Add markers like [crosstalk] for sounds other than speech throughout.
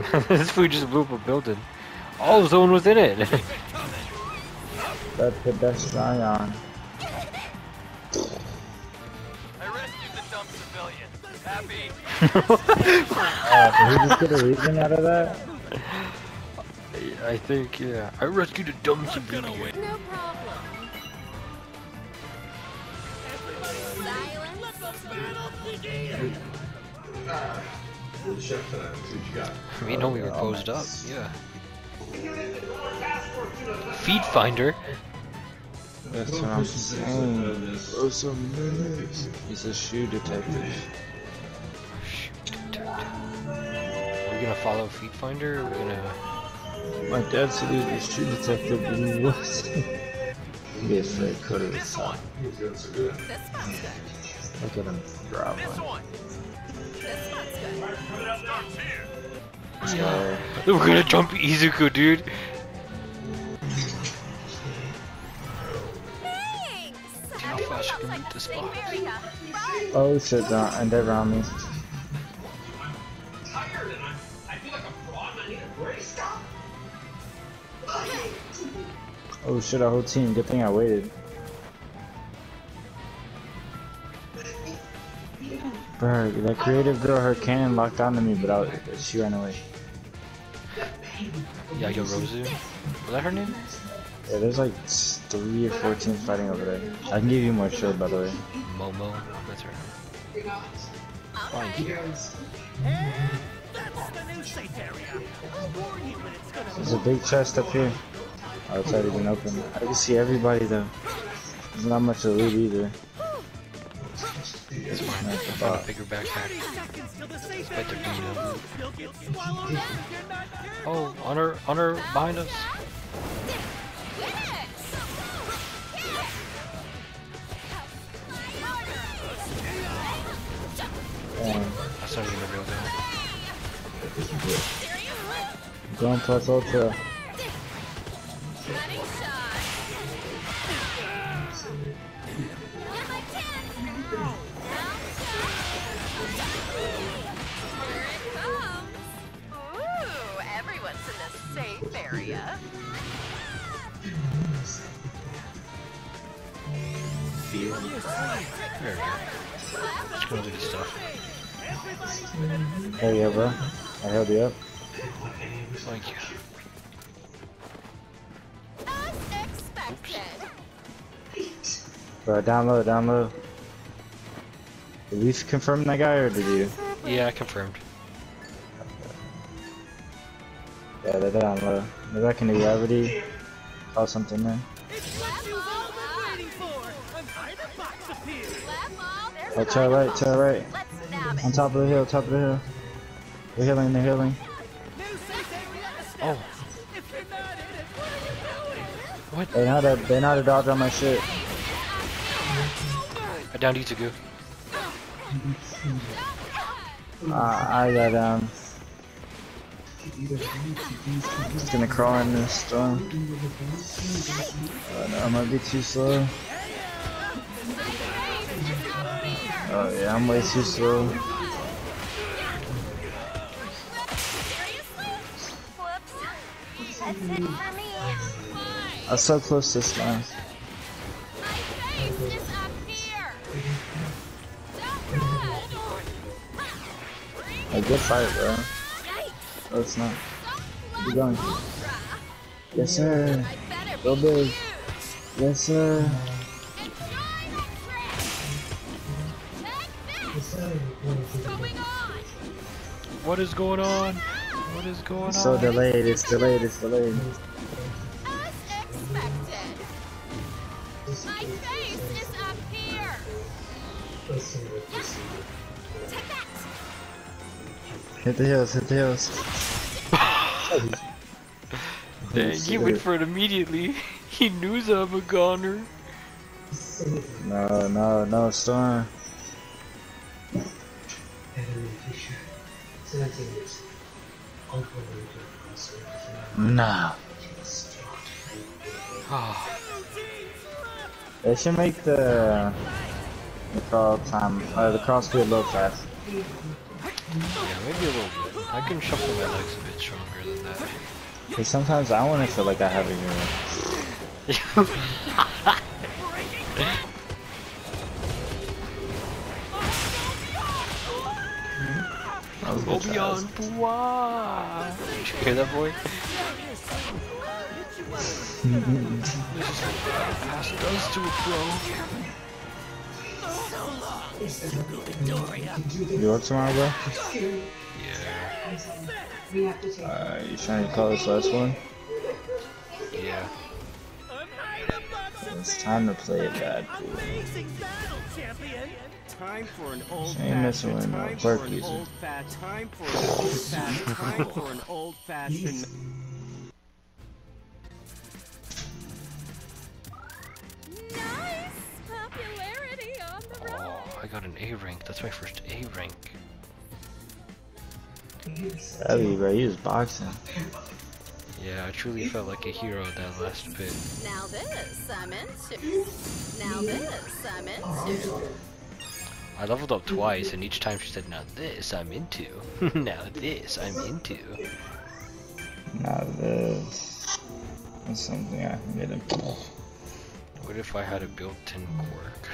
[laughs] this food just blew up a building. All Oh, someone was in it. That's the best Zion. I rescued the dumb civilian. Happy? [laughs] Uh, did he just get a reason out of that? I think, yeah. I rescued a dumb civilian. No problem. Silence. I mean, no, we were posed up. Yeah. Feed finder. That's what I'm saying. Rosa oh, Mendes. He's a shoe detective. Shoot, detective. Are we gonna follow feed finder? Or are we gonna? My dad said he was a shoe detective, but he wasn't. Be afraid, could have. This spot's good. Look at him drop Yeah. We're gonna jump Izuku, dude. Oh shit, down, and they're around me. a a. Oh shit, our whole team. Good thing I waited. Bro, that creative girl, her cannon locked onto me, but I, she ran away. Yeah, yo, Rosu. Was that her name? Yeah, there's like three or four teams fighting over there. I can give you more shield, by the way. Momo. That's her. Fine. There's a big chest up here. Oh, it's already been open. I can see everybody though. There's not much to loot either. It's fine. Nice, I I found a bigger backpack. Despite their doing that. Oh, on her, on her, behind us. That's not even a real guy. Going plus ultra. Ooh, everyone's in the safe area. There we go. Let's go do the stuff. Hell yeah, bro. I held you up. Thank you. As expected. Bro, down low, down low. Did we confirm that guy or did you? Yeah, I confirmed. Yeah, they're down low. Maybe I can do gravity. Call something there. Oh, to our right, to our right. On top of the hill, top of the hill. They're healing, they're healing. Oh. What? They how to, they how to dodge on my shit. I downed Izuku. Uh, I got um. Just gonna crawl in this storm. Oh no, I might be too slow. Oh yeah, I'm way too slow. That's it for me. I was so close this time. A good fight, bro. Oh, it's not. Keep going. Yes, sir. Go big. Yes, sir. What is going on? What is going It's so delayed. It's delayed. It's delayed. As expected. My face is up here. Take that. Hit the hills. Hit the hills. Dang, he went for it immediately. [laughs] He knew I'm a goner. No, no, no, storm. No. They should make the the crawl time, uh, the a little fast. Yeah, maybe a little bit. I can shuffle my legs a bit stronger than that. Cause sometimes I want to feel like I have a hero. That was good Obi-Wan tries. Did you hear that boy? this is what pass does to a pro. You work tomorrow, bro? Yeah, Uh, you trying to call this last one? yeah. It's time to play a bad. Time for an old Ain't messing with no time clerk for an user. old fat time for an old fat time for an old fashioned got an A rank. That's my first A rank. Ellie, bro, you just boxing. Yeah, I truly felt like a hero that last bit. Now this I'm into. Now this I'm into. I leveled up twice, and each time she said, "Now this I'm into." [laughs] now this I'm into. Now this. That's something I can get into. What if I had a built-in quirk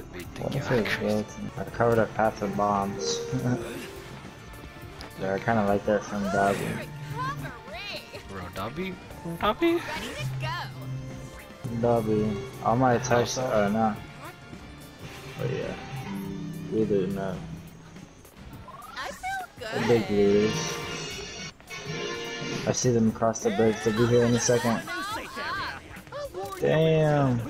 that made the What if it Gyakras- I covered a path of bombs. [laughs] yeah, I kind of like that from Dabi. Recovery. Bro, Dabi? Dabi? Ready to go. Dabi. All my attacks Also- are not. But yeah. We do know. I feel The good. big leaders. I see them across the bridge. They'll be here in a second. Damn.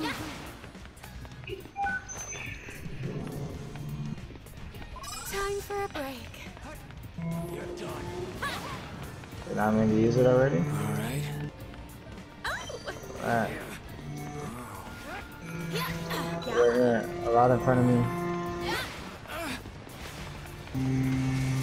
Did I mean to use it already? Alright. Oh, Alright. Right here. A lot in front of me. as mm.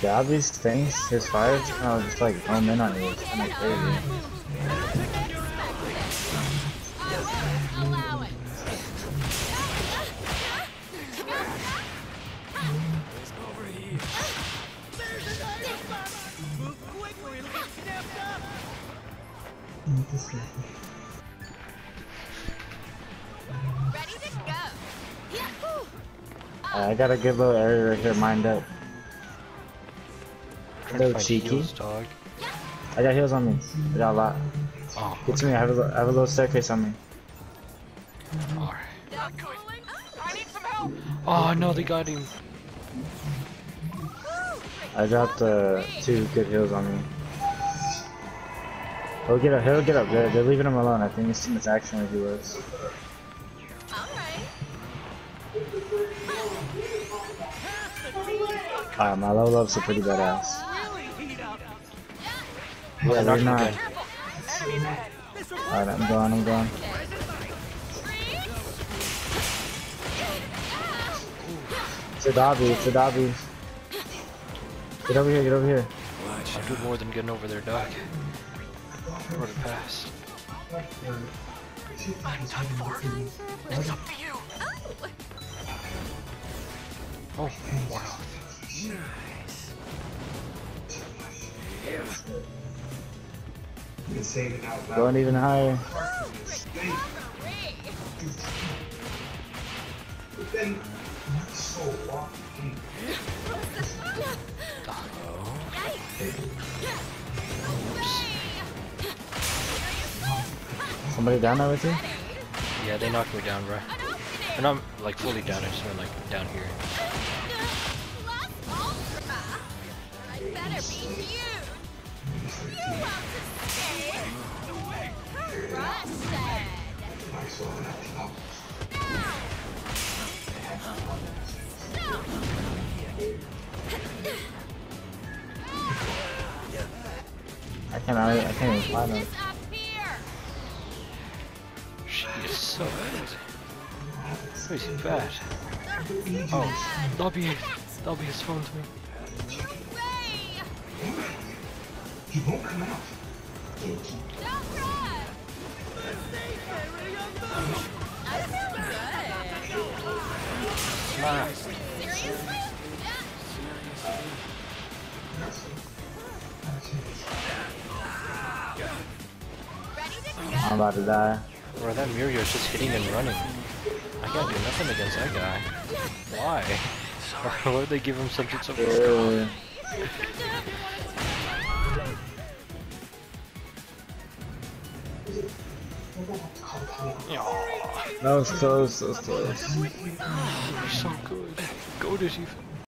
The Dabi's things, his fires kind of just like oh, home in on you. It's kind of crazy. Allow it. Ready to go. Yahoo! I got a good little area right here mined up. Trying to Little find cheeky. heals, dog. I got heals on me. I got a lot. Oh, Get to me. I have a, have a little staircase on me. alright. I need some help. Oh no, they got him. I dropped uh, two good heals on me. He'll get up. He'll get up. They're, they're leaving him alone. I think it's too much action where he was. Alright. Alright, my level ups are pretty badass. Yeah, I they're not. Alright, I'm going. I'm going. It's a Dabi. It's a Dabi. Get over here. Get over here. I'll do more than getting over there, dog. Run it past. It's up to you. Oh, wow. Going even higher. Somebody down there with you? Yeah, they knocked me down, bro. And I'm like fully down, I just went like down here. I can't. I, I can't even find here. She is so bad. He bad? Oh, Dabi. Dabi has phoned me. He won't come out. Don't cry. I feel good. Seriously? Ready to go? I'm about to die. Bro, that Mirio's just hitting and running. I can't do nothing against that guy. Why? [laughs] Why would they give him such a support? Yeah. That was close, that was close. you're so good. Go to Shifu.